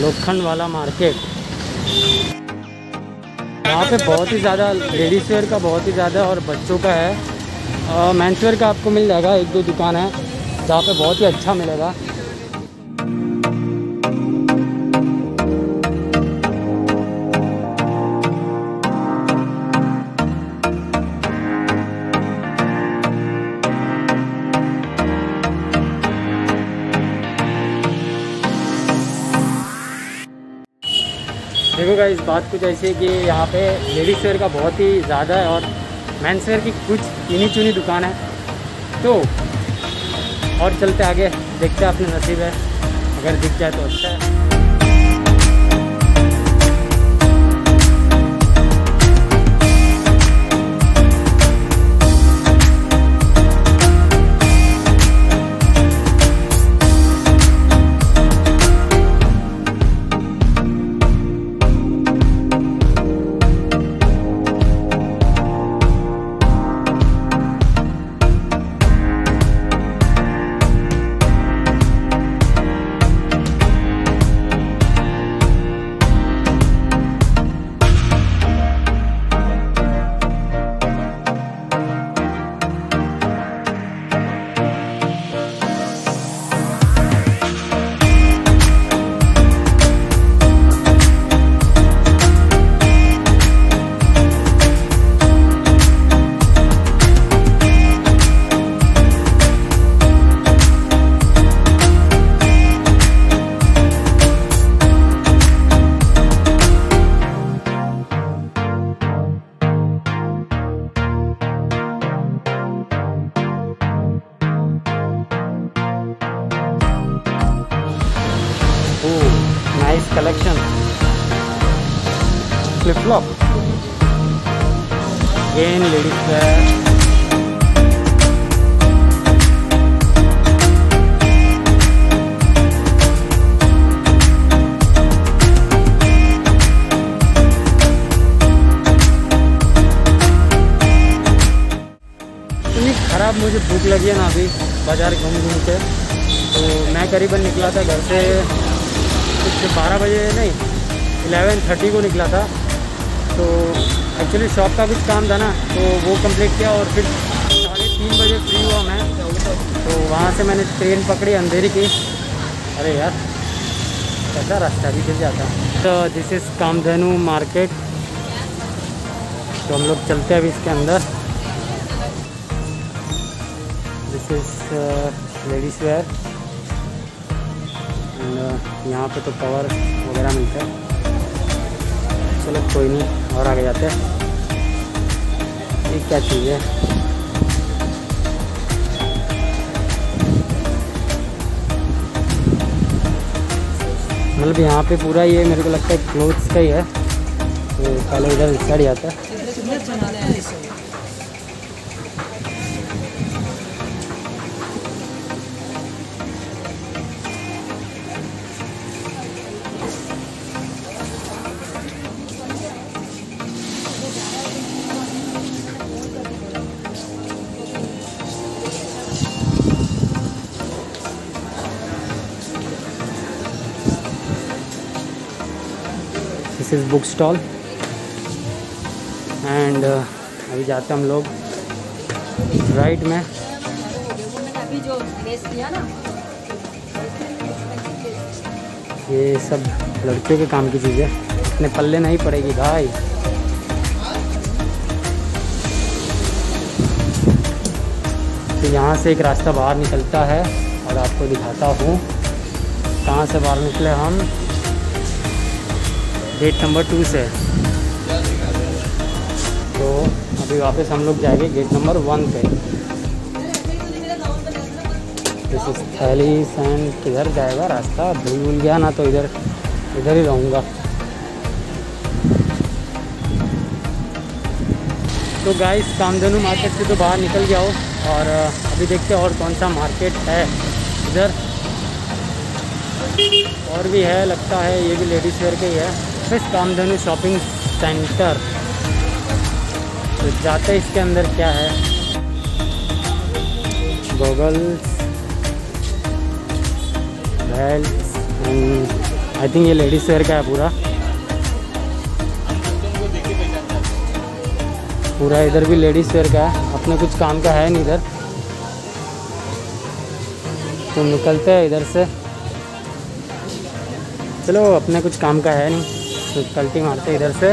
लोखंड वाला मार्केट। यहाँ पे बहुत ही ज़्यादा लेडीज़ वेयर का बहुत ही ज़्यादा और बच्चों का है। मैंसवेयर का आपको मिल जाएगा, एक दो दुकान है, जहाँ पे बहुत ही अच्छा मिलेगा। इस बात को जैसे कि यहाँ पे लेडीज़ वेयर का बहुत ही ज़्यादा है और मैंस वेयर की कुछ इन्हीं चुनी दुकान है। तो और चलते आगे, देखते हैं अपने नसीब है। अगर दिख जाए तो अच्छा है। Nice collection. Flip flop again, ladies खराब मुझे भूख लगी है ना अभी बाज़ार घूम घूम के। तो मैं करीबन निकला था घर से कुछ बारह बजे नहीं एलेवन थर्टी को निकला था। तो एक्चुअली शॉप का कुछ काम था ना तो वो कंप्लीट किया और फिर साढ़े तीन बजे फ्री हुआ मैं। तो वहाँ से मैंने ट्रेन पकड़ी, अंधेरी की। अरे यार, कैसा रास्ता भी गिर जाता। तो दिस इज़ कामधेनु मार्केट तो हम लोग चलते हैं अभी इसके अंदर। This is ladies wear and यहाँ पे तो कवर वगैरह मिलते हैं। चलो कोई नहीं, और आगे जाते हैं। ये क्या चीज़ है? मतलब यहाँ पे पूरा ये मेरे को लगता है क्लोथ्स का ही है। पहले इधर साइड आता है। This is book stall and अभी जाते हम लोग। राइट में। ये सब लड़कियों के काम की चीज़ है। इतने पल्ले नहीं पड़ेगी, भाई। तो यहाँ से एक रास्ता बाहर निकलता है और आपको दिखाता हूँ। कहाँ से बाहर निकले हम? गेट नंबर टू से। तो अभी वापस हम लोग जाएँगे गेट नंबर वन पे। दिस इज़ थैली एंड किधर जाएगा रास्ता? भूल भूल गया ना तो इधर इधर ही रहूँगा। तो गाइस कामधेनु मार्केट से तो बाहर निकल गया हो और अभी देखते हैं और कौन सा मार्केट है इधर। और भी है, लगता है ये भी लेडीज़ वेयर का ही है। बस कामधेनु शॉपिंग सेंटर तो जाते इसके अंदर क्या है? गॉगल्स बेल्ट आई थिंक ये लेडीज़ वेयर का है पूरा। पूरा इधर भी लेडीज़ वेयर का है। अपने कुछ काम का है नहीं इधर। तो निकलते हैं इधर से। चलो, अपने कुछ काम का है नहीं। तो कल्टी मारते इधर से।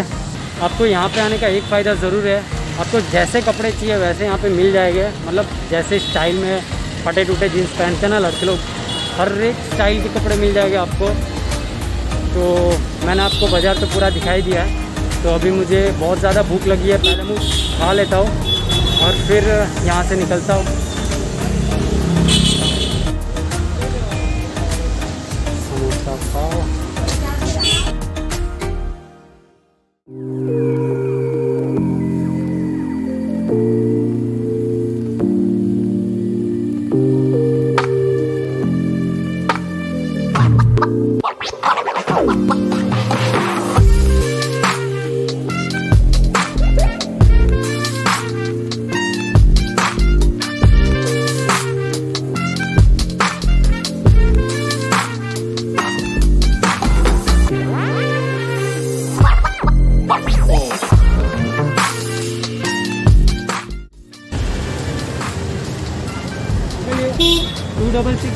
आपको यहाँ पे आने का एक फ़ायदा ज़रूर है। आपको जैसे कपड़े चाहिए वैसे यहाँ पे मिल जाएँगे। मतलब जैसे स्टाइल में फटे टूटे जीन्स पहनते हैं ना लड़के लोग, हर एक स्टाइल के कपड़े मिल जाएँगे आपको। तो मैंने आपको बाज़ार तो पूरा दिखाई दिया है। तो अभी मुझे बहुत ज़्यादा भूख लगी है, पहले मैं खा लेता हूँ और फिर यहाँ से निकलता हूँ।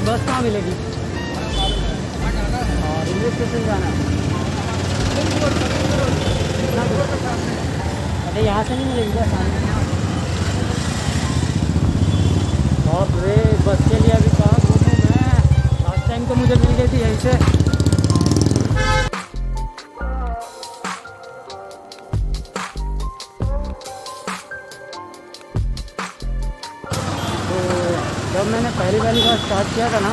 बस कहाँ मिलेगी? और रेलवे स्टेशन जाना। अरे यहाँ से नहीं मिलेगी क्या? बाप रे, बस के लिए अभी कहाँ मैं? लास्ट टाइम तो मुझे मिल गई थी यहीं से। मैंने पहली पहली बार स्टार्ट किया था ना,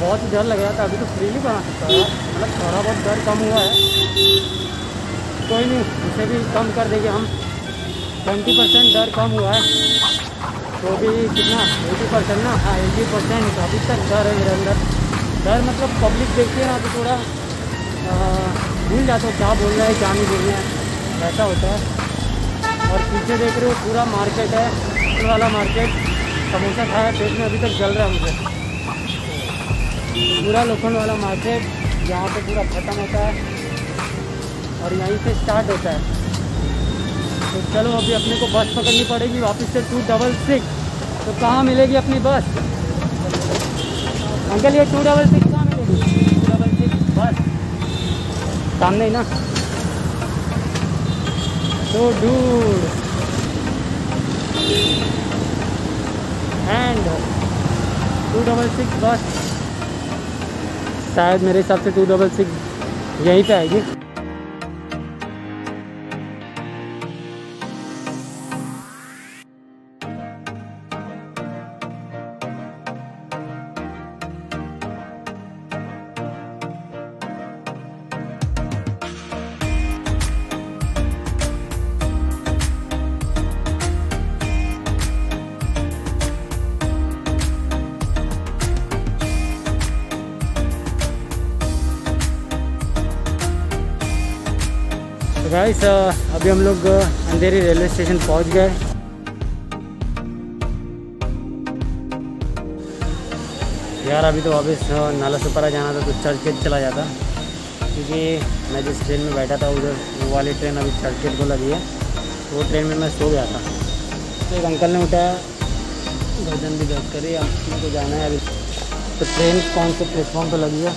बहुत ही डर लग रहा था, अभी तो फ्रीली बना सकता है मतलब थोड़ा बहुत डर कम हुआ है। कोई नहीं, उसे भी कम कर देंगे हम। ट्वेंटी परसेंट डर कम हुआ है। तो भी कितना एटी परसेंट ना? हाँ एटी परसेंट अभी तक डर है मेरे अंदर। डर मतलब पब्लिक देखती है ना तो थोड़ा भूल जाता हूँ क्या बोल रहा है, क्या नहीं बोल रहा है। ऐसा होता है। और पीछे देख रहे हो, पूरा मार्केट है वाला मार्केट समोसा खाया, पेट में अभी तक जल रहा है मुझे। पूरा लोखंड वाला मार्केट यहाँ पे पूरा ख़त्म होता है और यहीं से स्टार्ट होता है। तो चलो, अभी अपने को बस पकड़नी पड़ेगी वापस से टू डबल सिक्स तो कहाँ मिलेगी अपनी बस अंकल, ये टू डबल सिक्स कहाँ मिलेगी? टू डबल सिक्स बस सामने ही ना? तो dude and two double six bus. शायद मेरे हिसाब से टू डबल सिक्स यहीं पे आएगी। तो गाइस अभी हम लोग अंधेरी रेलवे स्टेशन पहुँच गए। यार अभी तो वापस अ, नाला सुपारा जाना था तो चर्च गेट चला जाता क्योंकि मैं जिस ट्रेन में बैठा था उधर वो वाली ट्रेन अभी चर्च गेट को लगी है। तो वो ट्रेन में मैं सो गया था। तो एक अंकल ने उठाया गर्दन भी दर्द करी अपने को जाना है अभी। तो ट्रेन कौन से प्लेटफॉर्म पर लगी है?